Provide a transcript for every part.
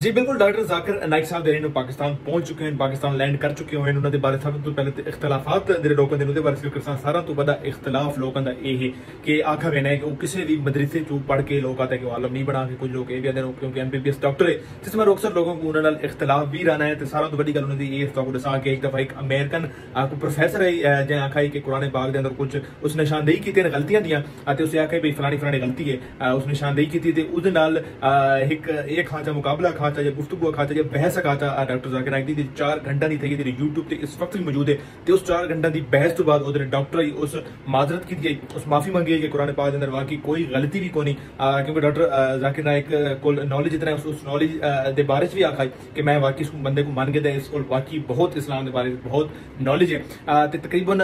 ਜੀ, ਬਿਲਕੁਲ, ਡਾਕਟਰ ਜਾਕਰ ਨਾਇਕ ਸਾਹਿਬ ਦੇ ਨੂੰ ਪਾਕਿਸਤਾਨ ਪਹੁੰਚ ਚੁੱਕੇ ਹਨ ਪਾਕਿਸਤਾਨ ਲੈਂਡ ਕਰ ਚੁੱਕੇ ਹੋਏ ਹਨ ਉਹਨਾਂ ਦੇ ਬਾਰੇ ਸਭ ਤੋਂ ਪਹਿਲੇ ਤੇ ਇਖਤਲਾਫਾਤ ਜਿਹੜੇ ਲੋਕਾਂ ਦੇ ਉਹਦੇ ਬਾਰੇ ਜ਼ਿਕਰ ਸਾਂ ਸਾਰਾ ਤੋਂ ਵੱਡਾ ਇਖਤਲਾਫ ਲੋਕਾਂ ਦਾ ਇਹ ਕਿ ਆਖਰ ਇਹਨਾਂ ਹੈ ਕਿ ਉਹ ਕਿਸੇ ਵੀ ਮਦਰਸੇ ਚੋਂ ਪੜ ਕੇ ਲੋਕ ਆਤੇ ਕਿ ਉਹ ਆਲਮ ਨਹੀਂ ਬਣਾ ਕੇ, ਕੁਝ ਲੋਕ ਇਹ ਵੀ ਆਦੇ ਨੇ ਕਿਉਂਕਿ ਐਮਬੀਬੀਐਸ ਡਾਕਟਰ ਹੈ ਜਿਸ ਵਿੱਚ ਅਕਸਰ ਲੋਕਾਂ ਨੂੰ ਉਹਨਾਂ ਨਾਲ ਇਖਤਲਾਫ ਵੀ ਰਹਿਣਾ ਹੈ, ਤੇ ਸਾਰਾ ਤੋਂ ਵੱਡੀ ਗੱਲ ਉਹਨਾਂ ਦੀ ਇਹ ਤੁਹਾਨੂੰ ਦੱਸਾਂ ਕਿ ਇੱਕ ਦਫਾ ਇੱਕ ਅਮਰੀਕਨ ਕੋ ਪ੍ਰੋਫੈਸਰ ਹੈ ਜੇ ਆਖਿਆ ਕਿ ਕੁਰਾਨੇ ਬਾਗ ਦੇ ਅੰਦਰ ਕੁਝ ਉਸ ਨਿਸ਼ਾਨਦੇਹੀ ਕੀਤੀ ਨੇ ਗਲਤੀਆਂ ਦੀਆਂ, ਅਤੇ ਉਸੇ ਆਖਿਆ ਵੀ ਫਲਾਣੀ ਫਲਾਣੀ ਗਲਤੀ ਹੈ ਉਸ ਨਿਸ਼ਾਨਦੇਹੀ ਕੀਤੀ ਤੇ ਉਹਦੇ ਨਾਲ ਇੱਕ ਇਹ ਖਾਂ ਦਾ ਮੁਕਾਬਲਾ खाता जब गुफ्तु खाता जब बहस खाता डॉक्टर जाकिर नाइक दी चार घंटा दी थी यूट्यूब इस वक्त भी मौजूद है। तो उस चार घंटा की बहस तो बाद डॉक्टर उस माजरत की गई उस माफ़ी मंगी गई कि कुरान पाक अंदर वाकई कोई गलती भी को क्योंकि डॉक्टर जाकिर नाइक को नॉलेज इतना है, उस नॉलेज के बारे भी आखा कि मैं वाकई इस बंदे को मान के दें इस वाकई बहुत इस्लाम के बारे, बहुत नॉलेज है। तो तकरीबन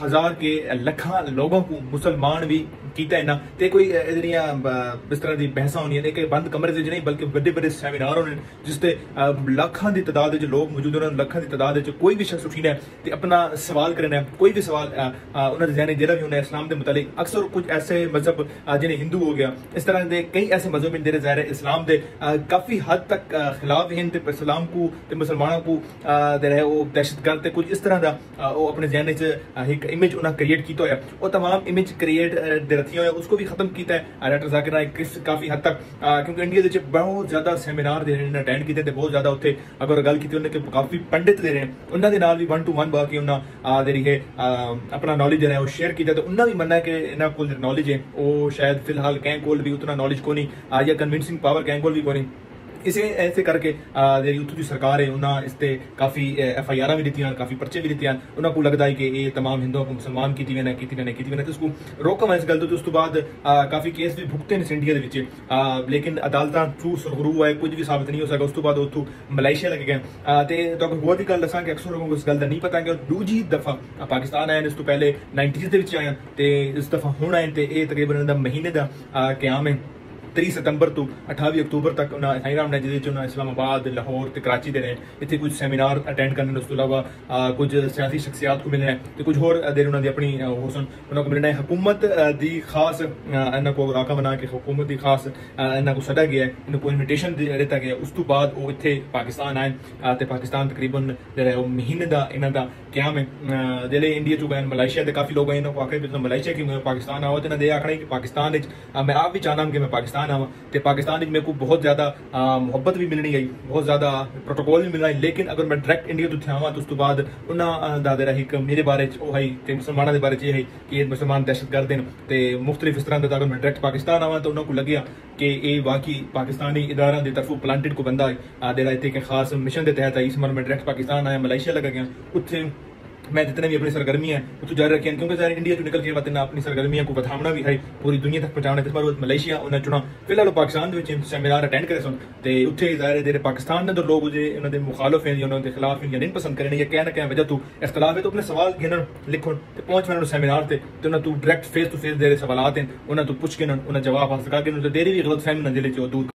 हज़ार के लखा लोगों को मुसलमान भी किया इन्होंने तो कोई इस तरह की बहसा होनी बंद कमरे से नहीं, बल्कि बड़े बड़े ਵੱਡੇ ਸੈਮੀਨਾਰ ਹੋਣੇ ਜਿਸ ਤੇ ਲੱਖਾਂ ਦੀ ਤਦਾਦ ਵਿੱਚ ਲੋਕ ਮੌਜੂਦ ਹੋਣ ਲੱਖਾਂ ਦੀ ਤਦਾਦ ਵਿੱਚ ਕੋਈ ਵੀ ਸ਼ਖਸ ਉਠੀਨਾ ਤੇ ਆਪਣਾ ਸਵਾਲ ਕਰਨਾ ਕੋਈ ਵੀ ਸਵਾਲ ਉਹਨਾਂ ਦੇ ਜ਼ਿਹਨ ਜਿਹੜਾ ਵੀ ਹੁੰਦਾ ਇਸਲਾਮ ਦੇ ਮੁਤਲਕ ਅਕਸਰ ਕੁਝ ਐਸੇ ਮਜ਼ਹਬ ਜਿਹਨੇ ਹਿੰਦੂ ਹੋ ਗਿਆ ਇਸ ਤਰ੍ਹਾਂ ਦੇ ਕਈ ਐਸੇ ਮਜ਼ਹਬ ਨੇ ਜਿਹੜੇ ਜ਼ਾਹਿਰ ਇਸਲਾਮ ਦੇ ਕਾਫੀ ਹੱਦ ਤੱਕ ਖਿਲਾਫ ਹਨ ਤੇ ਇਸਲਾਮ को ਤੇ ਮੁਸਲਮਾਨਾਂ को ਜਿਹੜਾ ਉਹ ਦਹਿਸ਼ਤਗਰਦ ਤੇ ਕੁਝ ਇਸ ਤਰ੍ਹਾਂ ਦਾ ਉਹ ਆਪਣੇ ਜ਼ਿਹਨ ਵਿੱਚ ਇੱਕ ਇਮੇਜ ਉਹਨਾਂ ਕ੍ਰੀਏਟ ਕੀਤਾ ਹੋਇਆ ਉਹ तमाम ਇਮੇਜ ਕ੍ਰੀਏਟ ਦੇ रखियां हुआ उसको भी खत्म किया है डॉक्टर जाकिर नायक काफी हद तक क्योंकि इंडिया ਦੇ ਵਿੱਚ ਬਹੁਤ ਜ਼ਿਆਦਾ ਸੈਮੀਨਾਰ ਦੇ ਰਹੇ ਨੇ ਅਟੈਂਡ ਕੀਤੇ ਤੇ ਬਹੁਤ ਜ਼ਿਆਦਾ ਉੱਥੇ ਅਗਰ ਗੱਲ ਕੀਤੀ ਉਹਨਾਂ ਕਿ ਕਾਫੀ ਪੰਡਿਤ ਦੇ ਰਹੇ ਨੇ, ਉਹਨਾਂ ਦੇ ਨਾਲ ਵੀ 1 ਟੂ 1 ਬਾ ਕੇ ਉਹਨਾਂ ਜਿਹੜੀ ਹੈ ਆਪਣਾ ਨੌਲੇਜ ਜਿਹੜਾ ਉਹ ਸ਼ੇਅਰ ਕੀਤਾ ਤੇ ਉਹਨਾਂ ਵੀ ਮੰਨਣਾ ਕਿ ਇਹਨਾਂ ਕੋਲ ਨੌਲੇਜ ਹੈ। ਉਹ ਸ਼ਾਇਦ ਫਿਲਹਾਲ ਕੈਂ ਕੋਲ ਵੀ ਉਤਨਾ ਨੌਲੇਜ ਕੋ ਨਹੀਂ ਜਾਂ ਕਨਵਿੰਸਿੰਗ ਪਾਵਰ ਕੈਂ ਕੋਲ ਵੀ ਕੋ ਨਹੀਂ। ਇਸੇ ਐਸੇ ਕਰਕੇ ਜਿਹੜੀ ਉੱਥੋਂ ਦੀ ਸਰਕਾਰ ਹੈ, ਉਹਨਾਂ ਇਸ ਤੇ ਕਾਫੀ ਐਫ ਆਈ ਆਰਾਂ ਵੀ ਦਿੱਤੀਆਂ, ਕਾਫੀ ਪਰਚੇ ਵੀ ਦਿੱਤੀਆਂ। ਉਹਨਾਂ ਨੂੰ ਲੱਗਦਾ ਹੈ ਕਿ ਇਹ ਤਮਾਮ ਹਿੰਦੂਆਂ ਨੂੰ ਮੁਸਲਮਾਨ ਕੀਤੀ ਵੀ ਨਾ, ਕੀਤੀ ਵੀ ਨਾ, ਕੀਤੀ ਨੇ। ਤੇ ਉਸ ਨੂੰ ਰੋਕਵਾਂ ਇਸ ਗੱਲ ਤੋਂ ਉਸ ਤੋਂ ਬਾਅਦ ਕਾਫੀ ਕੇਸ ਵੀ ਭੁਗਤੇ ਨੇ ਇੰਡੀਆ ਦੇ ਵਿੱਚ। ਲੇਕਿਨ ਅਦਾਲਤਾਂ ਥਰੂ ਸਰਗਰੂ ਹੈ ਕੁਝ ਵੀ ਸਾਬਤ ਨਹੀਂ ਹੋ ਸਕਾ ਉਸ ਤੋਂ ਬਾਅਦ ਉੱਥੋਂ ਮਲੇਸ਼ੀਆ ਲੱਗ ਗਏ। ਤੇ ਤੁਹਾਨੂੰ ਹੋਰ ਵੀ ਗੱਲ ਦੱਸਾਂ ਕਿ ਅਕਸਰ ਲੋਕਾਂ ਨੂੰ ਇਸ ਗੱਲ ਦਾ ਨਹੀਂ ਪਤਾ ਕਿ ਦੂਜੀ ਦਫਾ ਪਾਕਿਸਤਾਨ ਆਇਆ ਨੇ ਇਸ ਤੋਂ ਪਹਿਲੇ 90s ਦੇ ਵਿੱਚ ਆਇਆ ਤੇ ਇਸ ਦਫਾ ਹੁਣ ਆਏ ਤੇ ਇਹ ਤਕਰੀਬਨ ਦਾ ਮਹੀਨੇ ਦਾ ਕਿਆਮ ਹੈ। 30 ਸਤੰਬਰ ਤੋਂ 28 ਅਕਤੂਬਰ ਤੱਕ ਉਹਨਾਂ ਸਾਈਰਾਮ ਨੇ ਜਿਹਦੇ ਚ ਉਹਨਾਂ ਇਸਲਾਮਾਬਾਦ ਲਾਹੌਰ ਤੇ ਕਰਾਚੀ ਦੇ ਨੇ ਇੱਥੇ ਕੁਝ ਸੈਮੀਨਾਰ ਅਟੈਂਡ ਕਰਨ ਉਸ ਤੋਂ ਇਲਾਵਾ ਕੁਝ ਸਿਆਸੀ ਸ਼ਖਸੀਅਤ ਕੋ ਮਿਲਣਾ ਤੇ ਕੁਝ ਹੋਰ ਦੇ ਉਹਨਾਂ ਦੀ ਆਪਣੀ ਹੋਸਨ ਉਹਨਾਂ ਕੋ ਮਿਲਣਾ ਹੈ ਹਕੂਮਤ ਦੀ ਖਾਸ ਇਹਨਾਂ ਕੋ ਰਾਕਾ ਬਣਾ ਕੇ ਹਕੂਮਤ ਦੀ ਖਾਸ ਇਹਨਾਂ ਕੋ ਸਦਾ ਗਿਆ ਇਹਨਾਂ ਕੋ ਇਨਵੀਟੇਸ਼ਨ ਦਿੱਤਾ ਗਿਆ ਉਸ ਤੋਂ ਬਾਅਦ ਉਹ ਇੱਥੇ ਪਾਕਿਸਤਾਨ ਆਏ ਤੇ ਪਾਕਿਸਤਾਨ ਤਕਰੀਬਨ ਜਿਹੜਾ ਉਹ ਮਹੀਨੇ ਦਾ ਇਹਨਾਂ ਦਾ ਕਿਆਮ ਹੈ ਜਿਹੜੇ ਇੰਡੀਆ ਚੋਂ ਗਏ ਮਲੇਸ਼ੀਆ ਦੇ ਕਾਫੀ ਲੋਕ ਆਏ ਇਹਨਾਂ ਕੋ ਆਖੇ ਵੀ ਮਲੇਸ਼ੀਆ ਕਿਉਂ ਪਾਕਿਸਤਾਨ ਆਓ ਤੇ ਨਾ ਦੇ ਆਖਣੇ ਕਿ ਪਾਕਿਸਤਾਨ ਵਿੱਚ ਮੈਂ ਆਪ ਵੀ ਚਾਹਨਾ ਕਿ ਮੈਂ ਪਾਕਿਸਤਾਨ पाकिस्तान आवा तो पाकिस्तान में मेरे को बहुत ज़्यादा मुहब्बत भी मिलनी गई बहुत ज़्यादा प्रोटोकॉल भी मिलना लेकिन अगर मैं डायरैक्ट इंडिया तो थे तो उस तो बाद उन्होंने दा रही मेरे बारे है कि मुसलमानों के बारे च है कि मुसलमान दहशत गर्द हैं तो मुख्तलिफ़ इस तरह का अगर मैं डायरैक्ट पाकिस्तान आवा तो उन्होंने लगे कि ये बाकी पाकिस्तानी इदारा की तरफों प्लांटेड को बंदा है जेड़ा इतने खास मिशन के तहत आई, इस मैं डायरैक्ट पाकिस्तान आया, मलेशिया लगा गया, उत्थे मैं जितने भी अपनी सरगर्मियाँ हैं उसको तो जारी रखी क्योंकि सारे इंडिया निकल के बातें अपनी सरगर्मियाँ को बतावना भी है, पूरी दुनिया तक पहुँचाने इस बार मलेशिया, उन्हें चुना। फ़िलहाल पाकिस्तान के अटेंड करे सन। तो उत्थे ज़ाहिर जेरे पाकिस्तान ने तो लोग उन्होंने मुखालफ हैं उन्होंने खिलाफ हैं या नहीं पसंद करें या क्या ना क्या वजह तू इख्तलाफ है तो अपने सवाल गिनन, लिखन तो पहुँच मैं सैमीनार से तो उन्हें तू डायरेक्ट फेस टू फेस जेरे सवाल हैं, उन्हें तू पुछ गिनन, उन्हें जवाब हासिल करके उन्हें देरी भी गलत फहमी ना दिले दूर